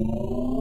Música